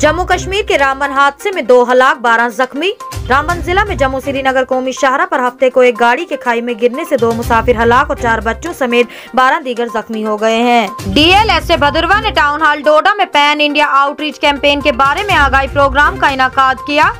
जम्मू कश्मीर के रामबन हादसे में दो हलाक, बारह जख्मी। रामबन जिला में जम्मू श्रीनगर कौमी शाहरा पर हफ़्ते को एक गाड़ी के खाई में गिरने से दो मुसाफिर हलाक और चार बच्चों समेत बारह दीगर जख्मी हो गए हैं। डीएलएसए भदुरवा ने टाउन हॉल डोडा में पैन इंडिया आउटरीच कैंपेन के बारे में आगाही प्रोग्राम का इनका किया।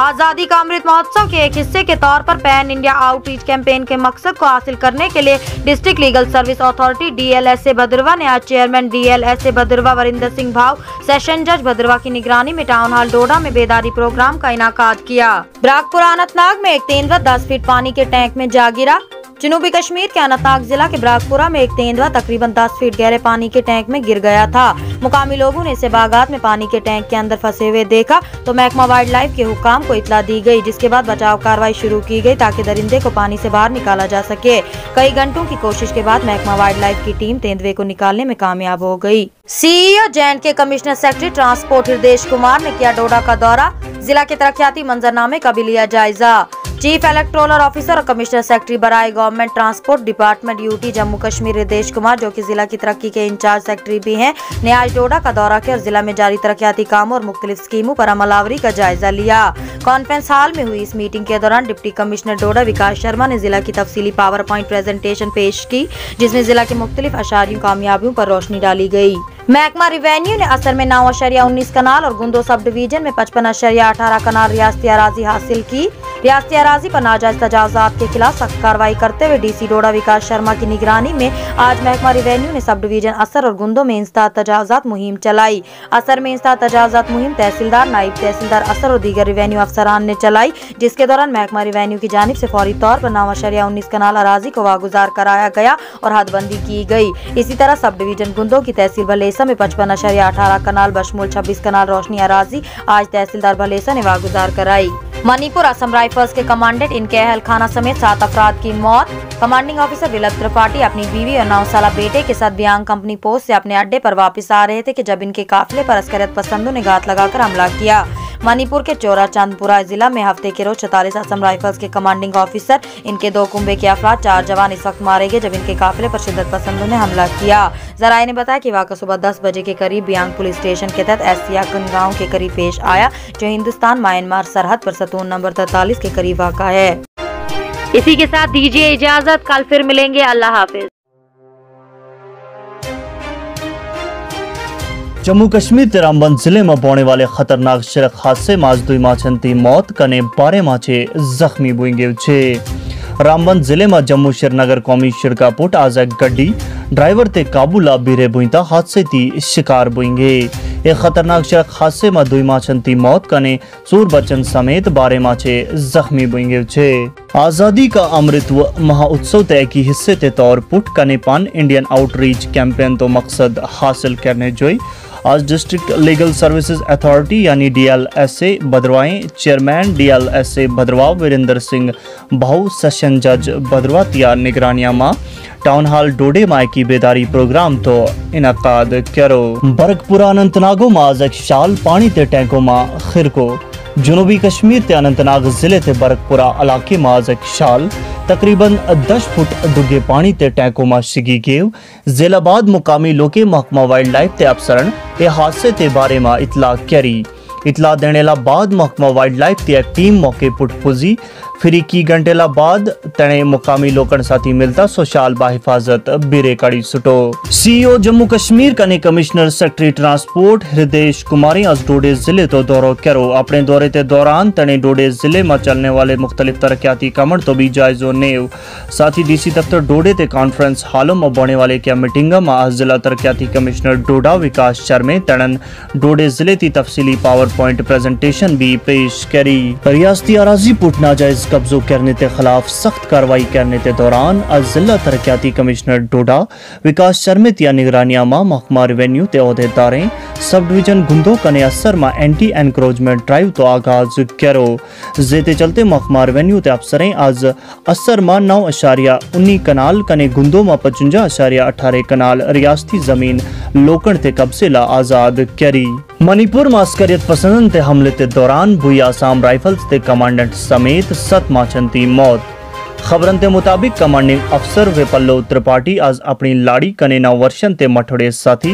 आज़ादी का अमृत महोत्सव के एक हिस्से के तौर पर पैन इंडिया आउटरीच कैंपेन के मकसद को हासिल करने के लिए district legal service authority D L S A Bhaderwah ने आज chairman D L S A Bhaderwah, Varinder Singh Bhav, session जज भद्रवा की निगरानी में टाउन हॉल डोडा में बेदारी प्रोग्राम का इनका किया। ब्राकपुर अनंतनाग में एक तेंदुआ दस फीट पानी के टैंक में जा गिरा। जनूबी कश्मीर के अनंतनाग जिला के ब्राकपुरा में एक तेंदुआ तकरीबन 10 फीट गहरे पानी के टैंक में गिर गया था। मुकामी लोगों ने इसे बागात में पानी के टैंक के अंदर फंसे हुए देखा तो महकमा वाइल्ड लाइफ के हुकाम को इतला दी गई, जिसके बाद बचाव कार्रवाई शुरू की गई ताकि दरिंदे को पानी से बाहर निकाला जा सके। कई घंटों की कोशिश के बाद महकमा वाइल्ड लाइफ की टीम तेंदुए को निकालने में कामयाब हो गई। सीईओ जैन के commissioner secretary transport Hriday Kumar ने किया डोडा का दौरा। जिला के तरक्याती मंजरनामे का भी लिया जायजा। चीफ इलेक्ट्रोलर ऑफिसर और कमिश्नर सेक्रेटरी बराए government transport department UT, Jammu Kashmir Ridesh Kumar, जो कि जिला की तरक्की के इंचार्ज सेक्रेटरी भी हैं। ने आज डोडा का दौरा किया और जिला में जारी तरक्याती कामों और मुख्तलिफ़ स्कीमों पर अमलावरी का जायजा लिया। कॉन्फ्रेंस हॉल में हुई इस मीटिंग के दौरान डिप्टी कमिश्नर डोडा विकास शर्मा ने जिला की तफसीली पावर प्वाइंट प्रेजेंटेशन पेश की, जिसमें जिला के मुख्तलिफ़ अशारियों कामयाबियों पर रोशनी डाली गई महकमा रिवेन्यू ने असर में नौ अशरिया उन्नीस कनाल और गुंदो सब डिवीज़न में पचपन अशरिया अठारह कनाल रियासती अराजी हासिल की। रियासती अराजी पर नाजायज तजावजात के खिलाफ सख्त कार्रवाई करते हुए डीसी डोडा विकास शर्मा की निगरानी में आज महकमा रिवेन्यू ने सब डिवीज़न असर और गुंदो में इंस्ता तजावजात मुहिम चलाई। असर में इंस्ता तजावजात मुहिम तहसीलदार, नायब तहसीलदार असर और दीगर रिवेन्यू अफसरान ने चलाई, जिसके दौरान महकमा रिवेन्यू की जानब ऐसी फौरी तौर पर नौ अशरिया उन्नीस कनाल अराजी को वागुजार कराया गया और हदबंदी की गई इसी तरह सब डिवीज़न गुंदो की तहसील भलेसा में पचपन अशरिया अठारह कनाल, बशमूल छब्बीस कनाल रोशनी अराजी आज तहसीलदार भलेसा ने वागुजार कराई। मणिपुर असम राइफल्स के कमांडेंट इनके अहल खाना समेत सात अफराद की मौत। कमांडिंग ऑफिसर विलक त्रिपाठी अपनी बीवी और नौ साल बेटे के साथ बियांग कंपनी पोस्ट से अपने अड्डे पर वापस आ रहे थे कि जब इनके काफिले पर अस्करत पसंदों ने घात लगाकर हमला किया। मणिपुर के चोरा चांदपुरा जिला में हफ़्ते के रोज चौतालीस असम राइफल्स के कमांडिंग ऑफिसर इनके दो कुंबे के अफराद चार जवान इस वक्त मारे गए जब इनके काफिले पर शिदत पसंदों ने हमला किया। जराये ने बताया कि वाक़ सुबह दस बजे के करीब बियांग पुलिस स्टेशन के तहत एस गाँव के करीब पेश आया, जो हिंदुस्तान, म्यांमार सरहद पर सतून नंबर तैतालीस के करीब वाक़ है। इसी के साथ दीजिए इजाज़त, कल फिर मिलेंगे, अल्लाह हाफिज। जम्मू कश्मीर के रामबन ज़िले में पौने वाले खतरनाक सड़क हादसे में आज दुई माछन की मौत, कने बारह माछे जख्मी बुएँगे छे। रामबन ज़िले में जम्मू श्रीनगर कौमी सड़क पुट आज एक गड्डी, ड्राइवर ते काबू ला बीरे बुईता हादसे की शिकार बुएँगे एक खतरनाक सड़क हादसे में दुई माछन ती मौत, कने सूर बच्चन समेत बारह माछे जख्मी बुएँगे छे। आज़ादी का अमृत महोत्सव तय की हिस्से के तौर पुट, कने पान इंडियन आउटरीच कैंपेन तो मकसद हासिल करने जोई आज डिस्ट्रिक्ट लीगल सर्विसेज़ अथॉरिटी यानी DLSA भद्रवाएँ chairman DLSA Bhaderwah Virender Singh Bhau session जज भद्रवा तिया निगरानिया मा। टाउन हॉल डोडे माए की बेदारी प्रोग्राम तो इनका करो। बरकपुरा अनंतनागो माज एक शाल पानी ते टैंको मा, खिरको। जनूबी कश्मीर के अनंतनाग ज़िले के बरकपुरा इलाके में आज एक शाल, तकरीबन 10 फुट डुगे पानी के टैंको में सिगी गेव। जिलाबाद मुकामी लोके, महकमा वाइल्ड लाइफ के अफसर के हादसे के बारे में इतला करी। इतला देने बाद महकमा वाइल्ड लाइफ की एक टीम मौके पुट पुजी फिर इक्की घंटे बाद तने मुकामी लोकन साथी मिलता सोशाल बाहिफाजत बिरे कड़ी सुटो सीईओ जम्मू कश्मीर कने कमिश्नर सेक्रेटरी ट्रांसपोर्ट हृदय कुमारी आज डोडे ज़िले तो दौरो करो अपने दौरे के दौरान तने डोडे ज़िले में चलने वाले मुख्तलिफ़ तरक्याती कमर तो भी जायजो नेव साथ ही डीसी दफ्तर डोडे ते कॉन्फ्रेंस हालों में बोने वाले क्या मीटिंग में आज जिला तरक्याती कमिश्नर डोडा विकास शर्मे तड़न डोडे ज़िले की तफसीली पावर पॉइंट प्रेजेंटेशन भी पेश करी रियासती अराजी पुट नाजायज कब्जो करने के खिलाफ सख्त कार्रवाई करने के दौरान आज जिला तरक्याती कमिश्नर डोडा, विकास शर्मित या निगरानिया माँ महकमा रेवेन्यू ते अहदेदारें सब डिवीज़न गुंदो कने असर मा एंटी एनक्रोचमेंट ड्राइव तो आगाज़ करो। जेते चलते महकमा रेवेन्यू ते अफसरें आज असर मा नौ अशारिया उन्नी कनाल कने गुंदो मा पचुंजा अशारिया अठारह कनाल रियासती ज़मीन लोकन ते कब्जे ला आज़ाद करी। मणिपुर में अस्करियत पसंद ते हमले के दौरान बुई आसाम राइफल्स के कमांडेंट समेत सत माचन की मौत। खबरन के मुताबिक कमांडिंग अफसर वे पल्लव त्रिपाठी आज अपनी लाड़ी कने नव वर्षन ते मठड़े साथी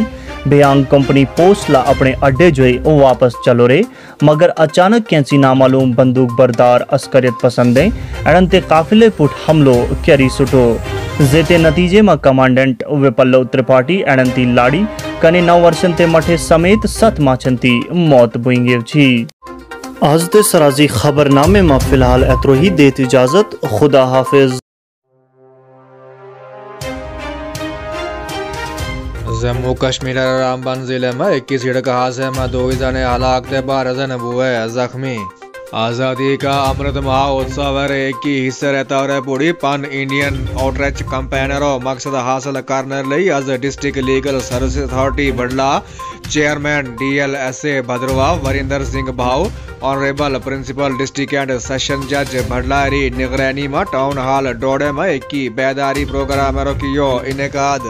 बेयांग कंपनी पोस्ट ला अपने अड्डे जो वापस चलो रे, मगर अचानक कैंसी नामालूम बंदूक बरदार अस्करियत पसंद है अड़ंते काफिले पुट हमलो क्यरी सुटो जेते नतीजे में कमांडेंट विपल्लव त्रिपाठी अड़ंती आज ते सराजी खबरनामे में फ़िलहाल एतरो ही देत इजाज़त। खुदा हाफिज। जम्मू कश्मीर रामबन ज़िले में इक्कीस सड़क हादसे में दो जने हलाक थे बारह जन हुए जख्मी। आज़ादी का अमृत महोत्सव एक की हिस्से रहता और पूरी पन इंडियन आउटरीच कंपेनरों मकसद हासिल करने लिए आज district legal service authority बडला chairman DLSA Bhaderwah Varinder Singh Bhav honourable principal district and session जज भंडारी निगरानी में टाउन हॉल डोडे में एक बैदारी प्रोग्राम रोकियो इनकाद।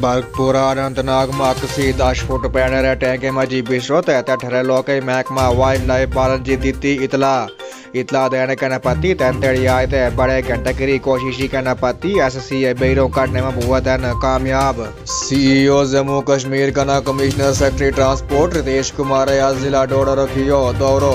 बागपुरा अनंतनाग में अक्सी दस फुट पैनर टैंके में जी बिशो तहत ठहरे लोग महकमा वाइल्ड लाइफ पालन की दी इतला। इतला देने के नपति आए थे बड़े घंटे की कोशिशी के नपति एस सी बेरों करने में हुआ कामयाब सीईओ जम्मू कश्मीर का ना commissioner secretary transport Ritesh Kumar या जिला डोडा रखियो दौरो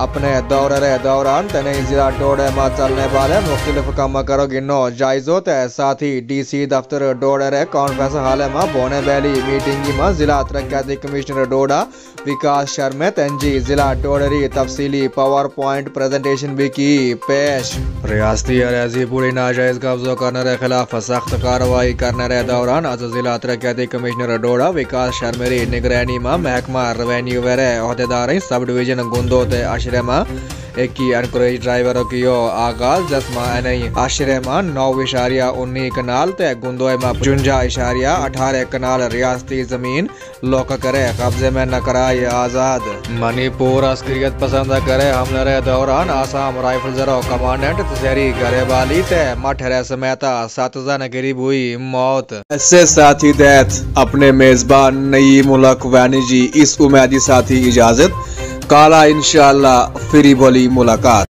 अपने दौरे दौरान तने जिला डोडे में चलने वाले मुख्तलिफ़ काम करो गिनो जायजो तय साथ ही डी सी दफ्तर डोडे कॉन्फ्रेंस हाल में बोने वैली मीटिंग में जिला तरक्याती कमिश्नर डोडा, विकास शर्मा, तंजी जिला डोडरी तफसीली पावर पॉइंट प्रेजेंटेशन भी की। पेश। रियासती अराजी पूरी नाजायज कब्जों करने के खिलाफ सख्त कार्रवाई करने के दौरान आज जिला तरक्याती कमिश्नर डोडा, विकास शर्मेरी निगरानी में महकमा रेवेन्यू वेरे अहदेदार सब डिवीज़न गुंदो ते आश्रम एक ही एनकरेज ड्राइवर की आगाज़, जसमा एनई आश्रय में नौ इशारिया उन्नी कनाल ते गुंदोय में इशारिया अठारह कनाल रियासती ज़मीन लोक करे, कब्जे में न आज़ाद। मणिपुर अस्करियत पसंद करे हमले दौरान आसाम राइफल जरो कमांडेंट तसेरी गरेबाली ते मठरे समेता सात जन गरीब हुई मौत। ऐसे साथी दैत अपने मेजबान नई मुलक वैनी जी, इस उम्मीदी साथी इजाज़त। काला इंशाल्लाह फिरी बोली मुलाकात।